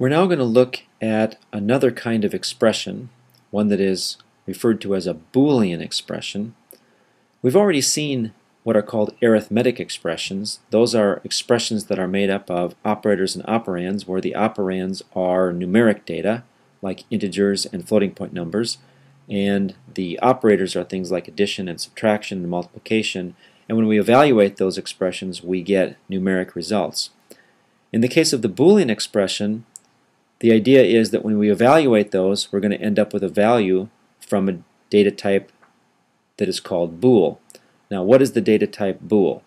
We're now going to look at another kind of expression, one that is referred to as a Boolean expression. We've already seen what are called arithmetic expressions. Those are expressions that are made up of operators and operands, where the operands are numeric data, like integers and floating point numbers, and the operators are things like addition and subtraction and multiplication, and when we evaluate those expressions, we get numeric results. In the case of the Boolean expression, the idea is that when we evaluate those, we're going to end up with a value from a data type that is called bool. Now, what is the data type bool?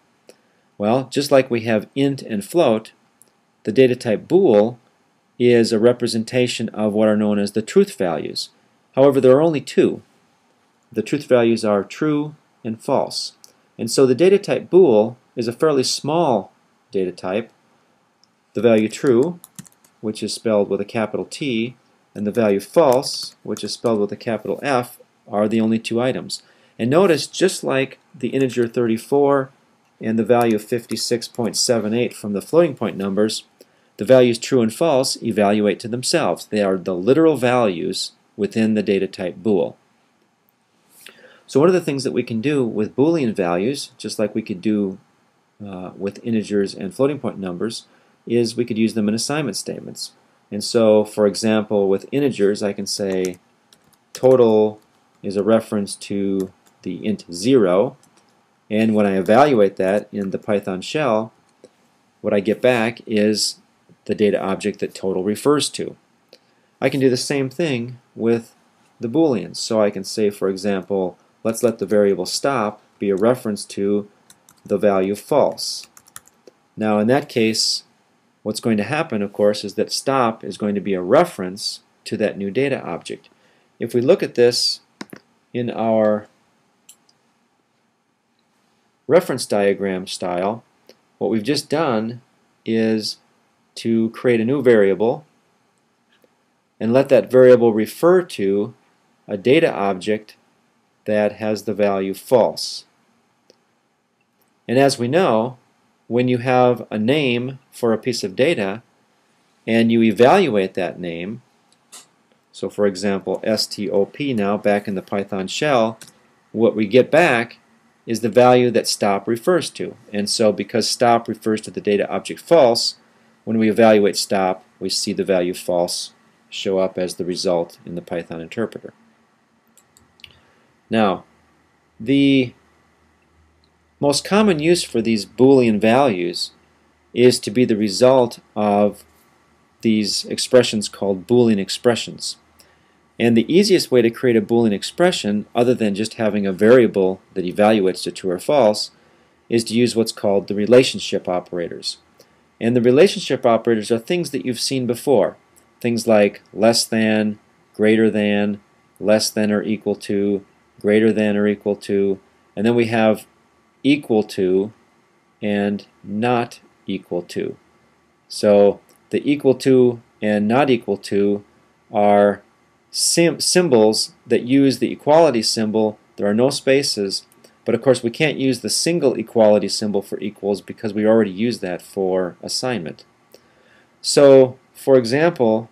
Well, just like we have int and float, the data type bool is a representation of what are known as the truth values. However, there are only two. The truth values are true and false. And so the data type bool is a fairly small data type. The value true which is spelled with a capital T, and the value false, which is spelled with a capital F, are the only two items. And notice, just like the integer 34 and the value of 56.78 from the floating point numbers, the values true and false evaluate to themselves. They are the literal values within the data type bool. So one of the things that we can do with Boolean values, just like we could do uh, with integers and floating point numbers, is we could use them in assignment statements. And so, for example, with integers, I can say total is a reference to the int 0, and when I evaluate that in the Python shell, what I get back is the data object that total refers to. I can do the same thing with the booleans. So I can say, for example, let's let the variable stop be a reference to the value false. Now in that case, What's going to happen, of course, is that stop is going to be a reference to that new data object. If we look at this in our reference diagram style, what we've just done is to create a new variable and let that variable refer to a data object that has the value false. And as we know, when you have a name for a piece of data and you evaluate that name, so for example stop now back in the Python shell, what we get back is the value that stop refers to. And so because stop refers to the data object false, when we evaluate stop, we see the value false show up as the result in the Python interpreter. Now, the most common use for these Boolean values is to be the result of these expressions called Boolean expressions. And the easiest way to create a Boolean expression, other than just having a variable that evaluates to true or false, is to use what's called the relationship operators. And the relationship operators are things that you've seen before. Things like less than, greater than, less than or equal to, greater than or equal to, and then we have equal to and not equal to. So the equal to and not equal to are symbols that use the equality symbol. There are no spaces, but of course we can't use the single equality symbol for equals because we already use that for assignment. So, for example,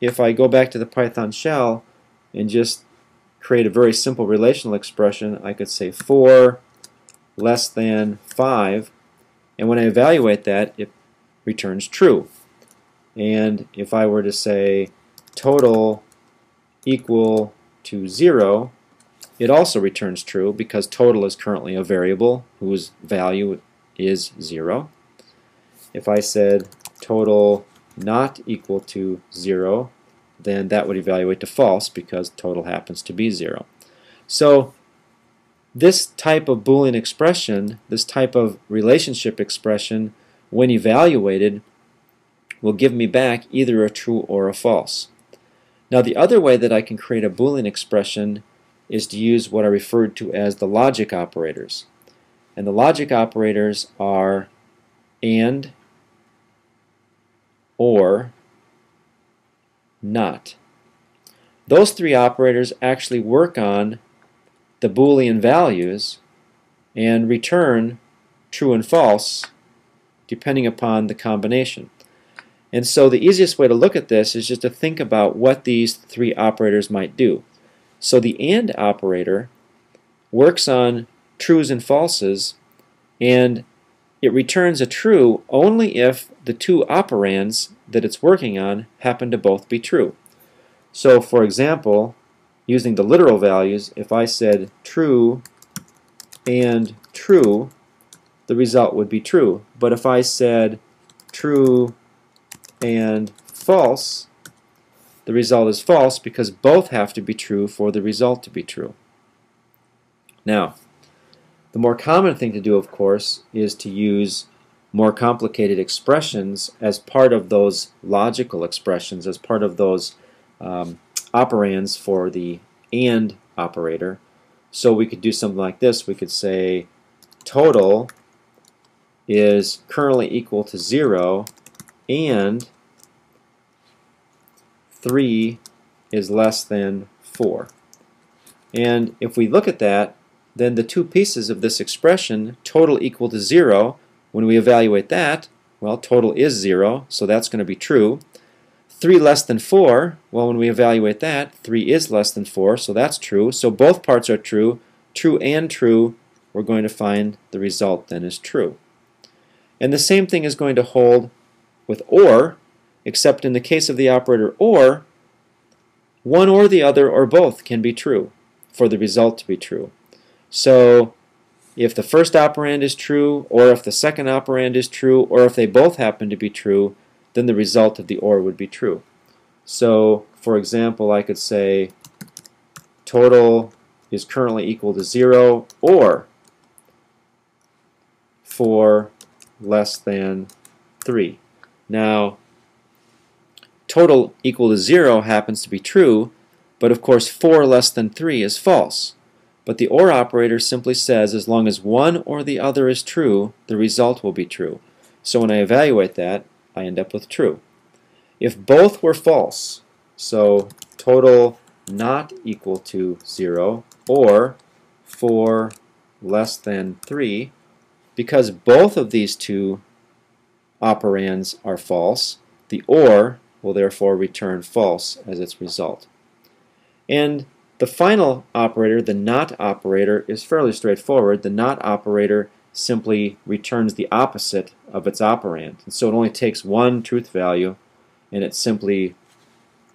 if I go back to the Python shell and just create a very simple relational expression, I could say for less than 5 and when I evaluate that it returns true. And if I were to say total equal to 0 it also returns true because total is currently a variable whose value is 0 if I said total not equal to 0 then that would evaluate to false because total happens to be 0 so this type of Boolean expression, this type of relationship expression, when evaluated, will give me back either a true or a false. Now the other way that I can create a Boolean expression is to use what I referred to as the logic operators. And the logic operators are AND, OR, NOT. Those three operators actually work on the Boolean values and return true and false depending upon the combination. And so the easiest way to look at this is just to think about what these three operators might do. So the AND operator works on trues and falses, and it returns a true only if the two operands that it's working on happen to both be true. So for example, using the literal values, if I said true and true, the result would be true. But if I said true and false, the result is false because both have to be true for the result to be true. Now, the more common thing to do, of course, is to use more complicated expressions as part of those logical expressions, as part of those um, operands for the AND operator. So we could do something like this. We could say total is currently equal to 0 and 3 is less than 4. And if we look at that, then the two pieces of this expression, total equal to 0, when we evaluate that, well, total is 0, so that's going to be true. 3 less than 4, well, when we evaluate that, 3 is less than 4, so that's true. So both parts are true. True and true, we're going to find the result then is true. And the same thing is going to hold with OR, except in the case of the operator OR, one or the other or both can be true for the result to be true. So if the first operand is true, or if the second operand is true, or if they both happen to be true, then the result of the OR would be true. So, for example, I could say total is currently equal to 0, or 4 less than 3. Now, total equal to 0 happens to be true, but of course 4 less than 3 is false. But the OR operator simply says as long as one or the other is true, the result will be true. So when I evaluate that, I end up with true. If both were false, so total not equal to 0 or 4 less than 3, because both of these two operands are false, the OR will therefore return false as its result. And the final operator, the NOT operator, is fairly straightforward. The NOT operator simply returns the opposite of its operand. And so it only takes one truth value and it simply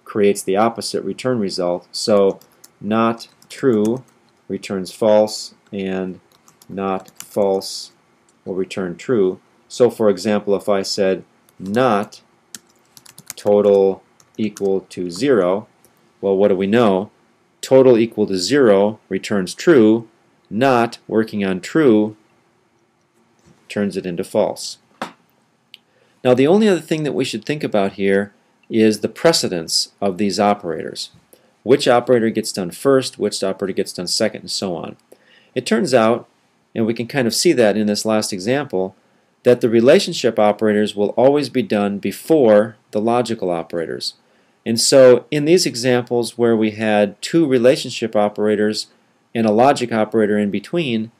creates the opposite return result. So not true returns false and not false will return true. So for example, if I said not total equal to 0, well, what do we know? total equal to 0 returns true, not working on true turns it into false. Now the only other thing that we should think about here is the precedence of these operators. Which operator gets done first, which operator gets done second, and so on. It turns out, and we can kind of see that in this last example, that the relationship operators will always be done before the logical operators. And so in these examples where we had two relationship operators and a logic operator in between,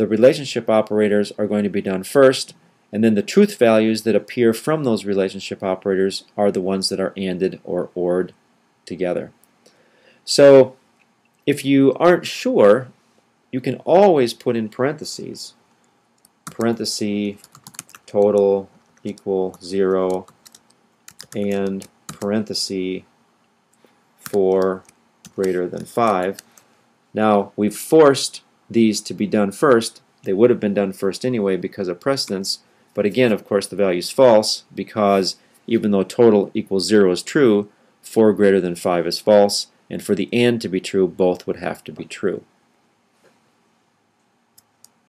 the relationship operators are going to be done first, and then the truth values that appear from those relationship operators are the ones that are ANDed or ORed together. So if you aren't sure, you can always put in parentheses, parenthesis total equal 0 and parenthesis 4 greater than 5. Now we've forced these to be done first. They would have been done first anyway because of precedence, but again, of course, the value is false because even though total equals 0 is true, 4 greater than 5 is false, and for the AND to be true, both would have to be true.